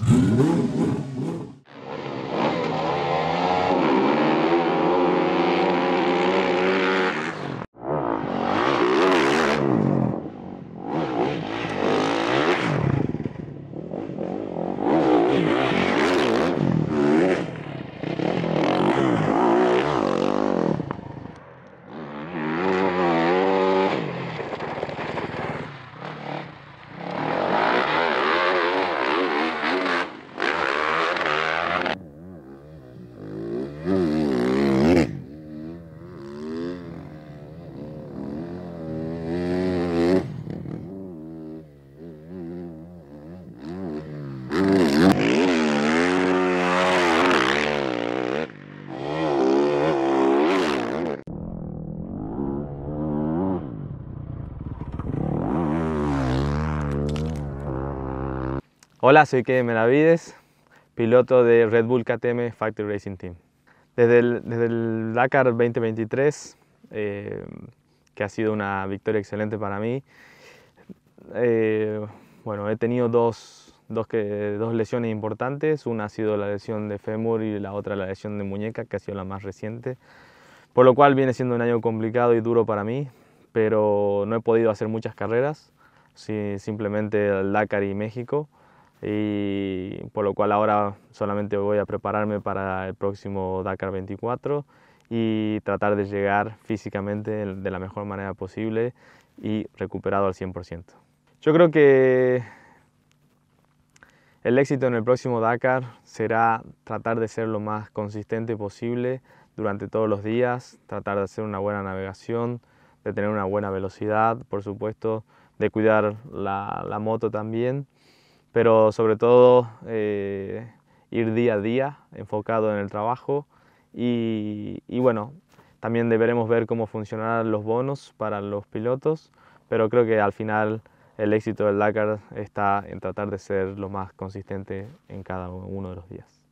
Mm-hmm. Hola, soy Kevin Menavides, piloto de Red Bull KTM Factory Racing Team. Desde el, Dakar 2023, eh, que ha sido una victoria excelente para mí, eh, bueno, he tenido dos, dos, lesiones importantes. Una ha sido la lesión de fémur y la otra la lesión de muñeca, que ha sido la más reciente. Por lo cual viene siendo un año complicado y duro para mí, pero no he podido hacer muchas carreras, simplemente el Dakar y México y por lo cual ahora solamente voy a prepararme para el próximo Dakar 24 y tratar de llegar físicamente de la mejor manera posible y recuperado al 100%. Yo creo que el éxito en el próximo Dakar será tratar de ser lo más consistente posible durante todos los días, tratar de hacer una buena navegación, de tener una buena velocidad, por supuesto, de cuidar la, la moto también pero sobre todo eh, ir día a día enfocado en el trabajo y, bueno, también deberemos ver cómo funcionarán los bonos para los pilotos, pero creo que al final el éxito del Dakar está en tratar de ser lo más consistente en cada uno de los días.